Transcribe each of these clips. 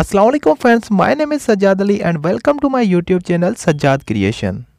Assalamualaikum friends, my name is Sajjad Ali and welcome to my YouTube channel Sajjad Creation.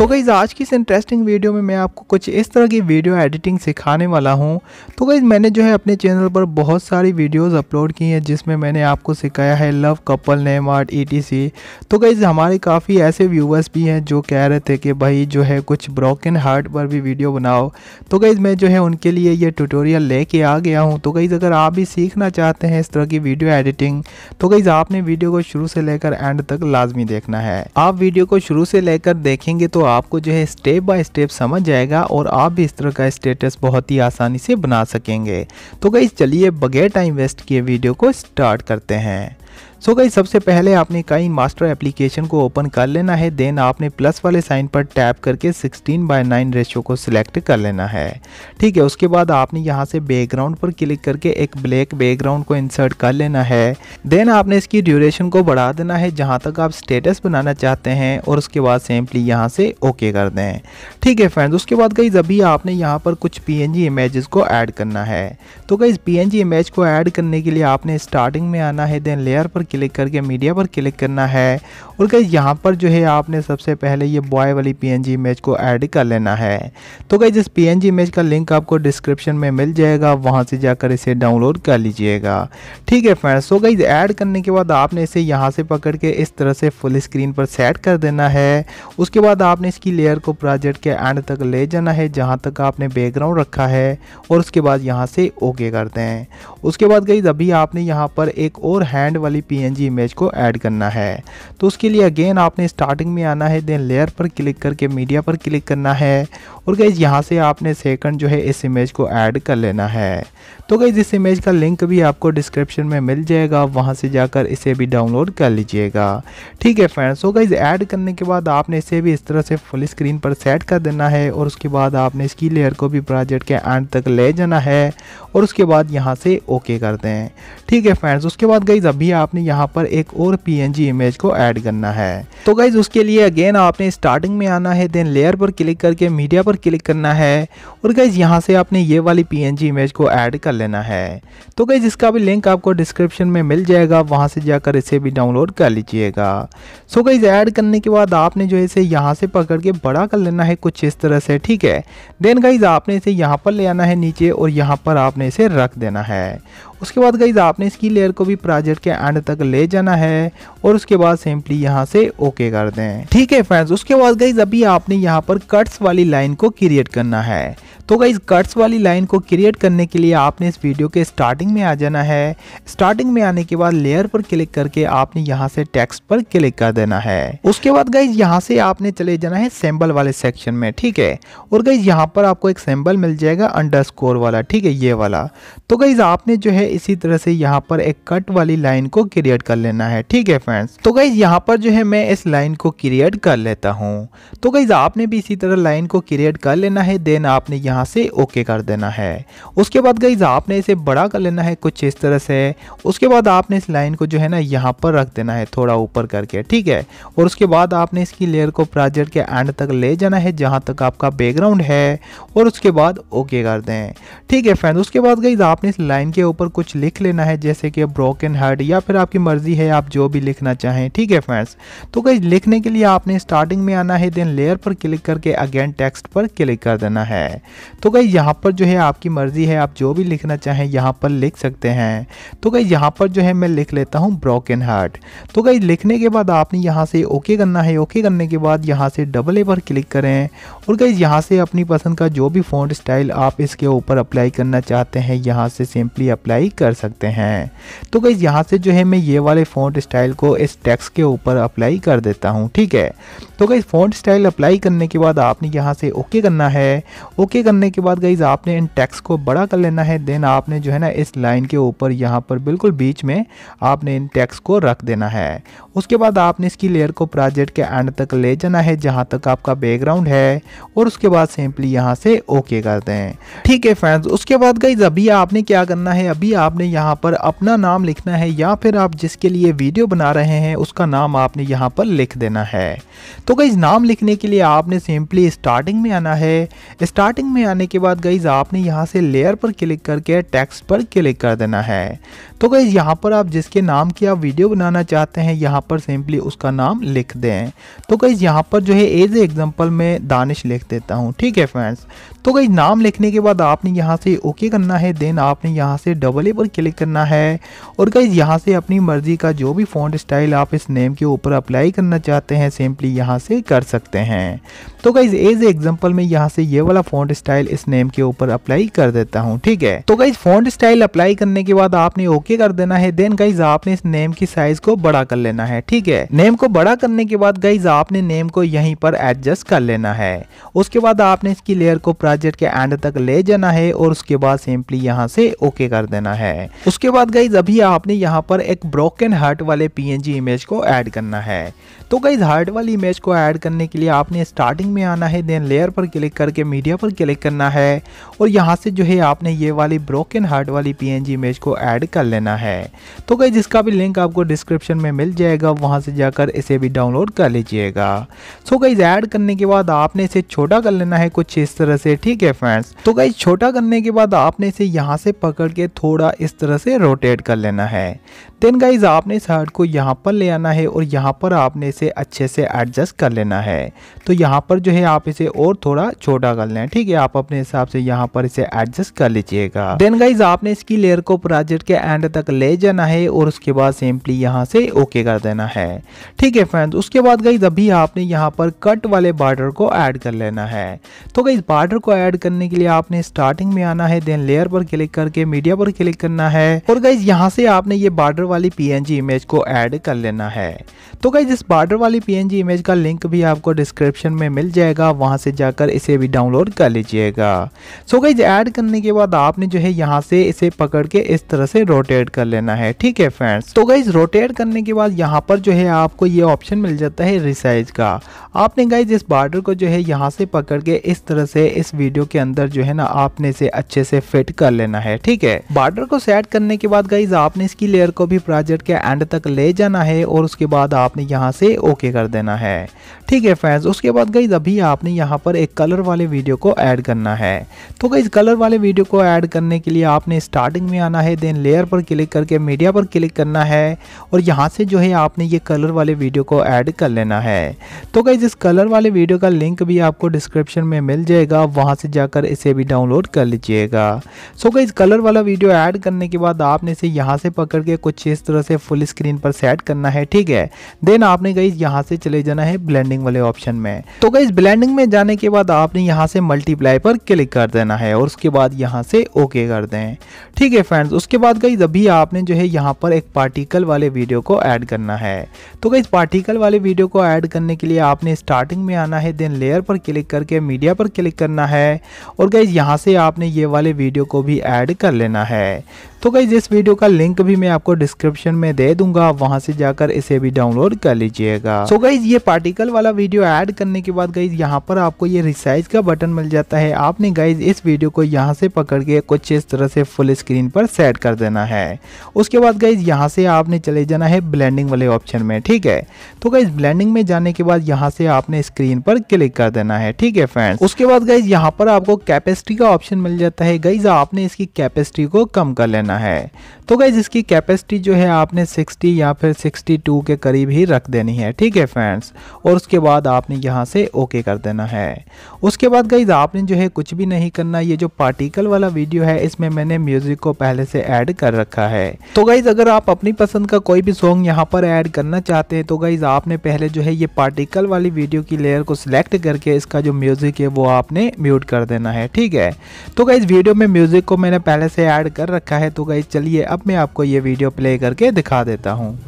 So guys आज की इस interesting video में मैं आपको कुछ इस तरह की वीडियो एडिटिंग सिखाने वाला हूँ। तो गईज़ मैंने जो है अपने चैनल पर बहुत सारी वीडियोस अपलोड की हैं, जिसमें मैंने आपको सिखाया है लव कपल नेम आर्ट ई तो गईज़ हमारे काफ़ी ऐसे व्यूवर्स भी हैं जो कह रहे थे कि भाई, जो है कुछ ब्रोकन हार्ट पर भी वीडियो बनाओ। तो गईज़ मैं जो है उनके लिए ये ट्यूटोरियल लेके आ गया हूँ। तो गईज़ अगर आप भी सीखना चाहते हैं इस तरह की वीडियो एडिटिंग तो गईज़ आपने वीडियो को शुरू से लेकर एंड तक लाजमी देखना है। आप वीडियो को शुरू से लेकर देखेंगे तो आपको जो है स्टेप बाय स्टेप समझ जाएगा और आप भी इस तरह का स्टेटस बहुत ही आसानी से बना सकेंगे। तो गई चलिए बगैर टाइम वेस्ट किए वीडियो को स्टार्ट करते हैं। सो गई सबसे पहले आपने कई मास्टर एप्लीकेशन को ओपन कर लेना है। देन आपने प्लस वाले साइन पर टैप करके 16 बाय 9 रेशियो को सिलेक्ट कर लेना है। ठीक है, उसके बाद आपने यहाँ से बैकग्राउंड पर क्लिक करके एक ब्लैक बैकग्राउंड को इंसर्ट कर लेना है। देन आपने इसकी ड्यूरेशन को बढ़ा देना है, जहाँ तक आप स्टेटस बनाना चाहते हैं और उसके बाद सिंपली यहाँ से ओके कर दें। ठीक है फ्रेंड्स उसके बाद गई अभी आपने यहाँ पर कुछ पी इमेजेस को ऐड करना है। तो गई पी इमेज को ऐड करने के लिए आपने स्टार्टिंग में आना है देन लेयर पर क्लिक करके मीडिया पर क्लिक करना है और गई यहाँ पर जो है आपने सबसे पहले ये बॉय वाली पीएनजी इमेज को ऐड कर लेना है। तो गई जिस पीएनजी इमेज का लिंक आपको डिस्क्रिप्शन में मिल जाएगा, वहाँ से जाकर इसे डाउनलोड कर लीजिएगा। ठीक है फ्रेंड्स तो गई ऐड करने के बाद आपने इसे यहाँ से पकड़ के इस तरह से फुल स्क्रीन पर सेट कर देना है। उसके बाद आपने इसकी लेयर को प्रोजेक्ट के एंड तक ले जाना है, जहाँ तक आपने बैकग्राउंड रखा है, और उसके बाद यहाँ से ओके कर दें। उसके बाद गई अभी आपने यहाँ पर एक और हैंड वाली पी इमेज को ऐड करना है। तो उसके लिए अगेन आपने स्टार्टिंग में आना है देन लेयर पर क्लिक करके मीडिया पर क्लिक करना है। और गैज यहाँ से आपने सेकंड जो है इस इमेज को ऐड कर लेना है। तो गई इस इमेज का लिंक भी आपको डिस्क्रिप्शन में मिल जाएगा, वहाँ से जाकर इसे भी डाउनलोड कर लीजिएगा। ठीक है फ्रेंड्स तो गई ऐड करने के बाद आपने इसे भी इस तरह से फुल स्क्रीन पर सेट कर देना है और उसके बाद आपने इसकी लेयर को भी प्रोजेक्ट के एंड तक ले जाना है और उसके बाद यहाँ से ओके कर दें। ठीक है फ्रेंड्स उसके बाद गई अभी आपने यहाँ पर एक और पीएनजी इमेज को ऐड करना है। तो गाइज़ उसके लिए अगेन आपने स्टार्टिंग में आना है देन लेयर पर क्लिक करके मीडिया पर क्लिक करना है और गाइज़ यहाँ से आपने ये वाली पीएनजी इमेज को ऐड कर लेना है। तो गई इसका भी लिंक आपको डिस्क्रिप्शन में मिल जाएगा, वहाँ से जाकर इसे भी डाउनलोड कर लीजिएगा। सो गई ऐड करने के बाद आपने जो इसे यहाँ से पकड़ के बड़ा कर लेना है कुछ इस तरह से, ठीक है? देन गाइज़ आपने इसे यहाँ पर ले आना है नीचे और यहाँ पर आपने इसे रख देना है। उसके बाद गई आपने इसकी लेयर को भी प्रोजेक्ट के एंड तक ले जाना है और उसके बाद सिंपली यहाँ से ओके कर दें। ठीक है फ्रेंड्स उसके बाद गई अभी आपने यहाँ पर कट्स वाली लाइन को क्रिएट करना है। तो गई कट्स वाली लाइन को क्रिएट करने के लिए आपने इस वीडियो के स्टार्टिंग में आ जाना है। स्टार्टिंग में आने के बाद लेयर पर क्लिक करके आपने यहाँ से टेक्स्ट पर क्लिक कर देना है। उसके बाद गई यहाँ से आपने चले जाना है सैम्बल वाले सेक्शन में, ठीक है? और गई यहाँ पर आपको एक सिंबल मिल जाएगा अंडर वाला, ठीक है? ये वाला। तो गई आपने जो है इसी तरह से यहाँ पर एक कट वाली लाइन को क्रिएट कर लेना है, ठीक है फ्रेंड्स तो गई यहाँ पर जो है मैं इस लाइन को क्रिएट कर लेता हूँ। तो गई आपने भी इसी तरह लाइन को क्रिएट कर लेना है देन आपने यहाँ से ओके कर देना है। उसके बाद गई आपने इसे बड़ा कर लेना है कुछ इस तरह से। उसके बाद आपने इस लाइन को जो है ना यहाँ पर रख देना है थोड़ा ऊपर करके, ठीक है? और उसके बाद आपने इसकी लेयर को प्रोजेक्ट के एंड तक ले जाना है, जहाँ तक आपका बैकग्राउंड है। और उसके बाद ओके कर दें, ठीक है फ्रेंड उसके बाद गई आपने इस लाइन के ऊपर कुछ लिख लेना है, जैसे कि ब्रोकन हार्ट या फिर आपकी मर्ज़ी है, आप जो भी लिखना चाहें, ठीक है फ्रेंड्स तो गई लिखने के लिए आपने स्टार्टिंग में आना है देन लेयर पर क्लिक करके अगेन टेक्स्ट पर क्लिक कर देना है। तो गई यहाँ पर जो है आपकी मर्ज़ी है, आप जो भी लिखना चाहें, यहाँ पर लिख सकते हैं। तो गई यहाँ पर जो है मैं लिख लेता हूँ ब्रोकन हार्ट तो गई लिखने के बाद आपने यहाँ से ओके करना है ओके करने के बाद यहाँ से डबल ए पर क्लिक करें और गई यहाँ से अपनी पसंद का जो भी फ़ॉन्ट स्टाइल आप इसके ऊपर अप्लाई करना चाहते हैं, यहाँ से सिंपली अप्लाई कर सकते हैं। तो गई यहाँ से जो है मैं ये वाले फ़ॉन्ट स्टाइल को इस टैक्स के ऊपर अप्लाई कर देता हूँ, ठीक है? तो गई फ़ॉन्ट स्टाइल अप्लाई करने के बाद आपने यहाँ से ओके करना है। ओके करने के बाद गई आपने इन टैक्स को बड़ा कर लेना है देन आपने जो है ना इस लाइन के ऊपर यहाँ पर बिल्कुल बीच में आपने इन टैक्स को रख देना है। उसके बाद आपने इसकी लेयर को प्रोजेक्ट के एंड तक ले जाना है, जहाँ तक आपका बैकग्राउंड है। और उसके बाद सिंपली यहाँ से ओके कर दें। ठीक है फ्रेंड्स उसके बाद गई अभी आपने क्या करना है? अभी आपने यहाँ पर अपना नाम लिखना है या फिर आप जिसके लिए वीडियो बना रहे हैं, उसका नाम आपने यहाँ पर लिख देना है। तो गईज नाम लिखने के लिए आपने सिंपली स्टार्टिंग में आना है। स्टार्टिंग में आने के बाद गईज आपने यहाँ से लेयर पर क्लिक करके टेक्स्ट पर क्लिक कर देना है। तो गईज यहाँ पर आप जिसके नाम की आप वीडियो बनाना चाहते हैं, यहाँ पर सिंपली उसका नाम लिख दें। तो गईज यहाँ पर जो है एज एग्ज़ाम्पल में दानिश लिख देता हूँ, ठीक है फ्रेंड्स तो गई नाम लिखने के बाद आपने यहाँ से ओके करना है देन आपने यहाँ से डबल ए पर क्लिक करना है। और गई यहाँ से अपनी मर्ज़ी का जो भी फॉन्ट स्टाइल आप इस नेम के ऊपर अप्लाई करना चाहते हैं सिंपली यहाँ से कर सकते हैं। तो गई एज एग्ज़ाम्पल में यहाँ से ये वाला फॉन्ट स्टाइल इस नेम के ऊपर अप्लाई कर देता हूँ, ठीक है? तो गई फॉन्ट स्टाइल अप्लाई करने के बाद आपने ओके कर देना है। देन गाइज़ आपने इस नेम की साइज़ को बड़ा कर लेना है, ठीक है? नेम को बड़ा करने के बाद गाइज़ आपने नेम को यहीं पर एडजस्ट कर लेना है। उसके बाद आपने इसकी लेयर को प्रोजेक्ट के एंड तक ले जाना है और उसके बाद सिंपली यहाँ से ओके कर देना है। उसके बाद गाइज़ अभी आपने यहाँ पर एक ब्रोकन हार्ट वाले पीएनजी इमेज को ऐड करना है। तो गाइज़ हार्ट वाली इमेज को ऐड करने के लिए आपने स्टार्टिंग में आना है देन लेयर पर क्लिक करके मीडिया पर क्लिक करना है। और यहाँ से जो है, आपने ये वाली ब्रोकन हार्ट वाली पीएनजी इमेज को ऐड कर लेना है। तो गई जिसका भी लिंक आपको डिस्क्रिप्शन में मिल जाएगा, वहाँ से जाकर इसे भी डाउनलोड कर लीजिएगा। सो गई ऐड करने के बाद आपने इसे छोटा कर लेना है कुछ इस तरह से, ठीक है फ्रेंड्स तो गई छोटा करने के बाद आपने इसे यहाँ से पकड़ के थोड़ा इस तरह से रोटेट कर लेना है। देन गाइज़ आपने इस हार्ट को यहाँ पर ले आना है और यहाँ पर आपने इसे अच्छे से एडजस्ट कर लेना है। तो यहाँ पर जो है आप इसे और थोड़ा छोटा कर लें, ठीक है? आप अपने हिसाब से यहाँ पर इसे एडजस्ट कर लीजिएगा। देन गाइज़ आपने इसकी लेयर को प्रोजेक्ट के एंड तक ले जाना है और उसके बाद सिंपली यहाँ से ओके कर देना है। ठीक है फ्रेंड्स उसके बाद गाइज़ अभी आपने यहाँ पर कट वाले बॉर्डर को ऐड कर लेना है। तो गाइज़ बार्डर को ऐड करने के लिए आपने स्टार्टिंग में आना है देन लेयर पर क्लिक करके मीडिया पर क्लिक करना है। और गाइज़ यहाँ से आपने ये बॉर्डर वाली पीएनजी इमेज को ऐड कर लेना है। तो गाइज़ इस बॉर्डर वाली पीएनजी इमेज का लिंक भी आपको डिस्क्रिप्शन में मिल जाएगा। वहाँ से जाकर इसे भी डाउनलोड कर लीजिएगा। सो गाइज़ ऐड करने के बाद आपने जो है यहाँ से इसे पकड़ के इस तरह से रोटेट कर लेना है। ठीक है फ्रेंड्स तो गाइज़ रोटेट करने के बाद यहाँ पर जो है आपको ये ऑप्शन मिल जाता है रिसाइज का। आपने गाइज़ इस बॉर्डर को जो है यहाँ से पकड़ के इस तरह से इस वीडियो के अंदर जो है ना आपने इसे अच्छे से फिट कर लेना है। ठीक है? बॉर्डर को सेट करने के बाद गाइज़ आपने इसकी लेयर को भी प्रोजेक्ट के एंड तक ले जाना है और उसके बाद आपने यहाँ से ओके कर देना है। ठीक है फ्रेंड्स, उसके बाद गाइज़ अभी आपने यहाँ पर एक कलर वाले वीडियो को ऐड करना है। तो गाइज़ कलर वाले वीडियो को ऐड करने के लिए आपने स्टार्टिंग में आना है देन लेयर पर क्लिक करके मीडिया पर क्लिक करना है और यहाँ से जो है आपने ये कलर वाले वीडियो को ऐड कर लेना है। तो गाइज़ इस कलर वाले वीडियो का लिंक भी आपको डिस्क्रिप्शन में मिल जाएगा, वहाँ से जाकर इसे भी डाउनलोड कर लीजिएगा। सो गाइज़ कलर वाला वीडियो ऐड करने के बाद आपने इसे यहाँ से पकड़ के कुछ इस तरह से फुल स्क्रीन पर सेट करना है, ठीक है? देन आपने गाइज़ यहाँ से चले जाना है ब्लेंडिंग वाले ऑप्शन में। तो गाइज़ ब्लेंडिंग में जाने के बाद आपने यहाँ से मल्टीप्लाई पर क्लिक कर देना है और उसके बाद यहाँ से ओके कर दें। ठीक है फ्रेंड्स उसके बाद गाइज़ अभी आपने जो है यहाँ पर एक पार्टिकल वाले वीडियो को ऐड करना है। तो गाइज़ पार्टिकल वाले वीडियो को ऐड करने के लिए आपने स्टार्टिंग में आना है देन लेयर पर क्लिक करके मीडिया पर क्लिक करना है। और गाइज़ यहाँ से आपने ये वाले वीडियो को भी ऐड कर लेना है। तो गाइज़ इस वीडियो का लिंक भी मैं आपको डिस्क्रिप्शन में दे दूँगा, वहाँ से जाकर इसे भी डाउनलोड कर लीजिएगा। सो so गाइज़ ये पार्टिकल वाला वीडियो ऐड करने के बाद गाइज़ यहाँ पर आपको ये रिसाइज का बटन मिल जाता है। आपने गाइज़ इस वीडियो को यहाँ से पकड़ के कुछ इस तरह से फुल स्क्रीन पर सेट कर देना है। उसके बाद गाइज़ यहाँ से आपने चले जाना है ब्लैंडिंग वाले ऑप्शन में, ठीक है? तो गाइज़ ब्लैंडिंग में जाने के बाद यहाँ से आपने स्क्रीन पर क्लिक कर देना है, ठीक है फ्रेंड्स उसके बाद गाइज़ यहाँ पर आपको कैपेसिटी का ऑप्शन मिल जाता है। गाइज़ आपने इसकी कैपेसिटी को कम कर लेना है। तो गाइज़ इसकी कैपेसिटी जो है आपने 60 या फिर 62 के करीब ही रख देनी है। ठीक है फ्रेंड्स और उसके बाद आपने यहाँ से ओके कर देना है। उसके बाद गाइज़ आपने जो है कुछ भी नहीं करना, ये जो पार्टिकल वाला वीडियो है, इसमें मैंने म्यूज़िक को पहले से ऐड कर रखा है। तो गाइज़ अगर आप अपनी पसंद का कोई भी सॉन्ग यहाँ पर ऐड करना चाहते हैं तो गाइज़ आपने पहले जो है ये पार्टिकल वाली वीडियो की लेयर को सिलेक्ट करके इसका जो म्यूज़िक है, वो आपने म्यूट कर देना है। ठीक है? तो गाइज़ वीडियो में म्यूज़िक को मैंने पहले से ऐड कर रखा है तो गाइज़ चलिए अब मैं आपको ये वीडियो प्ले करके दिखा देता हूँ।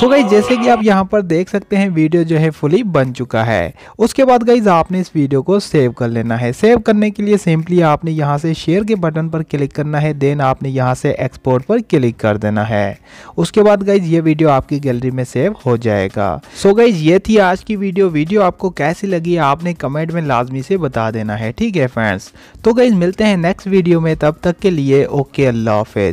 सो गई जैसे कि आप यहाँ पर देख सकते हैं, वीडियो जो है फुली बन चुका है। उसके बाद गई आपने इस वीडियो को सेव कर लेना है। सेव करने के लिए सिंपली आपने यहाँ से शेयर के बटन पर क्लिक करना है देन आपने यहाँ से एक्सपोर्ट पर क्लिक कर देना है। उसके बाद गई ये वीडियो आपकी गैलरी में सेव हो जाएगा। सो so गई ये थी आज की वीडियो। वीडियो आपको कैसी लगी, आपने कमेंट में लाजमी से बता देना है। ठीक है फ्रेंड्स तो गई मिलते हैं नेक्स्ट वीडियो में। तब तक के लिए ओके अल्लाह हाफिज।